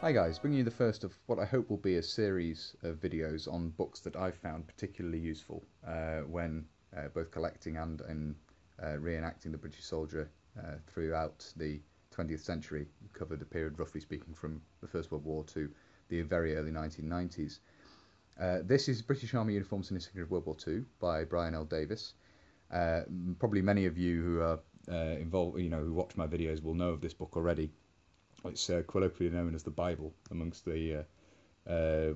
Hi guys, bringing you the first of what I hope will be a series of videos on books that I've found particularly useful uh, when uh, both collecting and in uh, reenacting the British soldier uh, throughout the 20th century. Covered a period, roughly speaking, from the First World War to the very early 1990s. Uh, this is British Army Uniforms and Insignia of World War II by Brian L. Davis. Uh, probably many of you who are involved, you know, who watch my videos will know of this book already it's uh, colloquially known as the Bible amongst the uh, uh,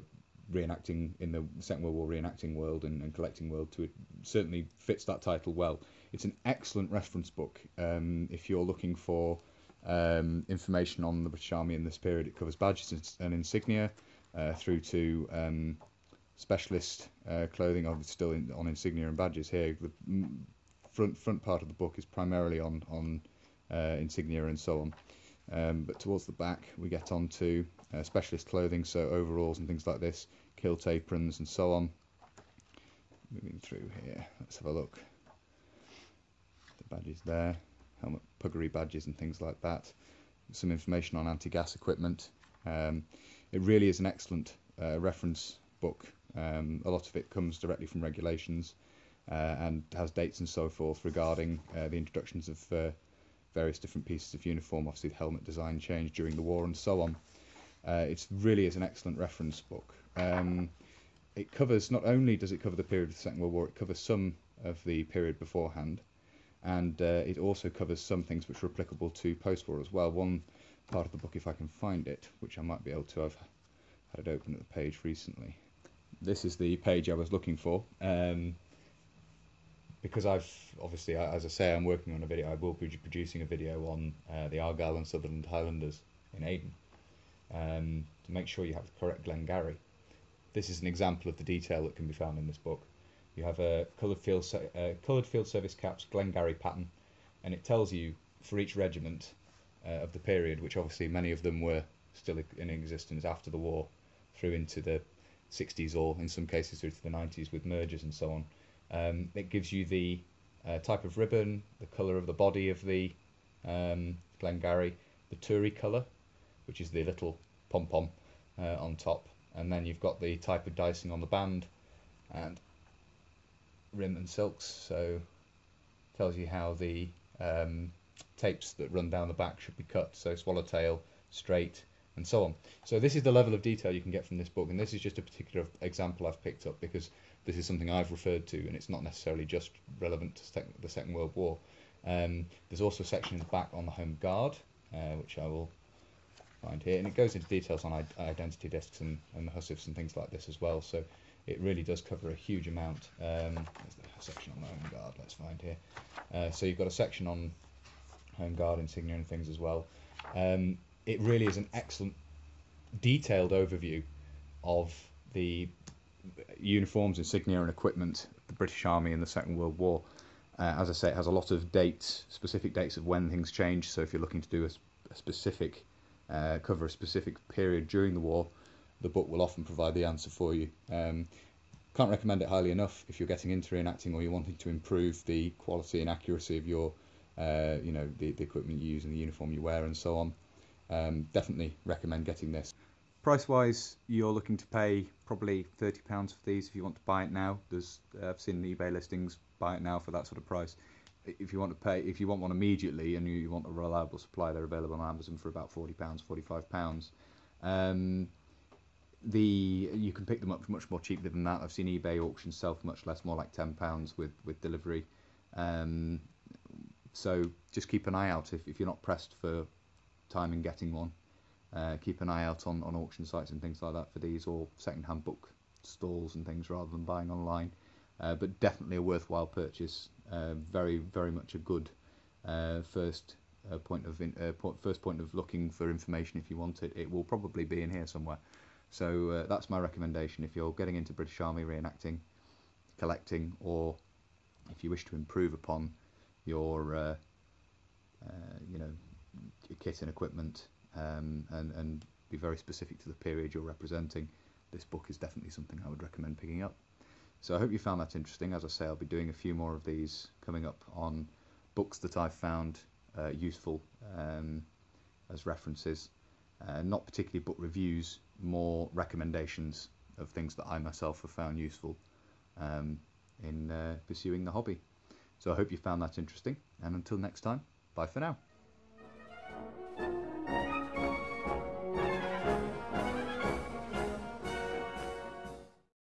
reenacting in the Second World War reenacting world and, and, collecting world. To it certainly fits that title well. It's an excellent reference book um, if you're looking for um, information on the British Army in this period. It covers badges and insignia uh, through to um, specialist uh, clothing. Obviously, still in, on insignia and badges here. The front front part of the book is primarily on on uh, insignia and so on. Um, but towards the back we get on to uh, specialist clothing, so overalls and things like this, kilt aprons and so on. Moving through here, let's have a look. The badges there, helmet puggaree badges and things like that. Some information on anti-gas equipment. Um, it really is an excellent uh, reference book. Um, a lot of it comes directly from regulations uh, and has dates and so forth regarding uh, the introductions of uh, various different pieces of uniform, obviously the helmet design changed during the war and so on. Uh, it really is an excellent reference book. Um, it covers, not only does it cover the period of the Second World War, it covers some of the period beforehand, and uh, it also covers some things which are applicable to post-war as well. One part of the book, if I can find it, which I might be able to, I've had it open at the page recently. This is the page I was looking for. Um, because I've obviously, as I say, I'm working on a video. I will be producing a video on uh, the Argyll and Sutherland Highlanders in Aden um, to make sure you have the correct Glengarry. This is an example of the detail that can be found in this book. You have a coloured field, uh, coloured field service caps Glengarry pattern, and it tells you for each regiment uh, of the period, which obviously many of them were still in existence after the war, through into the 60s or in some cases through to the 90s with mergers and so on. Um, it gives you the uh, type of ribbon, the colour of the body of the um, Glengarry, the Toorie colour, which is the little pom-pom uh, on top, and then you've got the type of dicing on the band, and rim and silks, so tells you how the um, tapes that run down the back should be cut, so swallowtail, straight, and so on. So this is the level of detail you can get from this book, and this is just a particular example I've picked up because this is something I've referred to, and it's not necessarily just relevant to the Second World War. Um, there's also a section in the back on the Home Guard, uh, which I will find here, and it goes into details on identity discs and, and HUSIFs and things like this as well. So it really does cover a huge amount. Um, there's the section on the Home Guard. Let's find here. Uh, so you've got a section on Home Guard insignia and things as well. Um, it really is an excellent, detailed overview of the uniforms, insignia, and equipment of the British Army in the Second World War. Uh, as I say, it has a lot of dates, specific dates of when things changed. So if you're looking to do a, a specific, uh, cover a specific period during the war, the book will often provide the answer for you. Um, can't recommend it highly enough if you're getting into reenacting or you're wanting to improve the quality and accuracy of your, uh, you know, the, the equipment you use and the uniform you wear and so on. Um, definitely recommend getting this. Price wise, you're looking to pay probably £30 for these if you want to buy it now. There's uh, I've seen eBay listings, buy it now for that sort of price. If you want to pay, if you want one immediately and you, you want a reliable supply, they're available on Amazon for about £40, £45. Um, the you can pick them up for much more cheaply than that. I've seen eBay auctions sell for much less, more like ten pounds with with delivery. Um, so just keep an eye out if, if you're not pressed for time in getting one. Uh, keep an eye out on, on auction sites and things like that for these or second-hand book stalls and things rather than buying online. Uh, but definitely a worthwhile purchase. Uh, very, very much a good uh, first uh, point of in, uh, first point of looking for information if you want it. It will probably be in here somewhere. So that's my recommendation if you're getting into British Army reenacting, collecting, or if you wish to improve upon your, you know, your kit and equipment um, and, and be very specific to the period you're representing, this book is definitely something I would recommend picking up. So I hope you found that interesting. As I say, I'll be doing a few more of these coming up on books that I've found uh, useful um, as references. Uh, not particularly book reviews, more recommendations of things that I myself have found useful um, in uh, pursuing the hobby. So I hope you found that interesting, and until next time, bye for now.